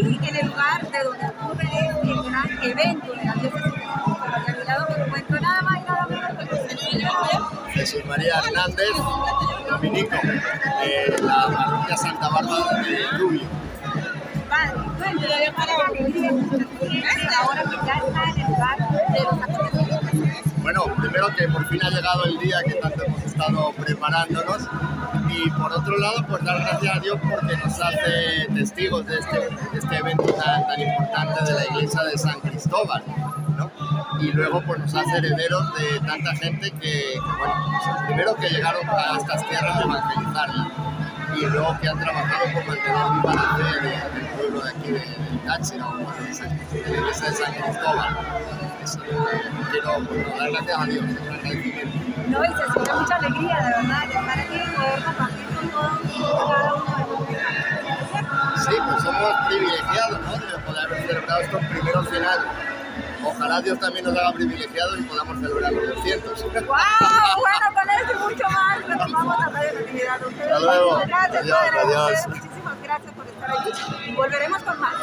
aquí en el lugar de donde ocurre este gran evento de la diócesis de. Y a mi lado me encuentro nada más y nada menos que el señor Jesús María Hernández, dominico, de la parroquia Santa Bárbara de Rubio. Padre. Cuéntame, para la alegría que Primero que por fin ha llegado el día que tanto hemos estado preparándonos y por otro lado pues dar gracias a Dios porque nos hace testigos de este, de este evento tan, tan importante de la iglesia de San Cristóbal. ¿no? Y luego pues nos hace herederos de tanta gente que, que, bueno, pues, primero que llegaron a estas tierras a evangelizarla y luego que han trabajado por mantener la fe de- del pueblo de aquí de, de Táchira, o de, de la iglesia de San Cristóbal. Quiero dar gracias a Dios. No, y se siente mucha alegría, de verdad, de estar aquí y poder compartir con todos y cada uno de nosotros. Sí, pues somos privilegiados, ¿no? De poder haber celebrado estos primeros 100 años. Ojalá Dios también nos haga privilegiados y podamos celebrar los 200. ¡Wow! Bueno, con esto y mucho más, retomamos la radio Natividad. Hasta luego. gracias, Adiós, Padre. adiós. Muchísimas gracias por estar aquí volveremos con más.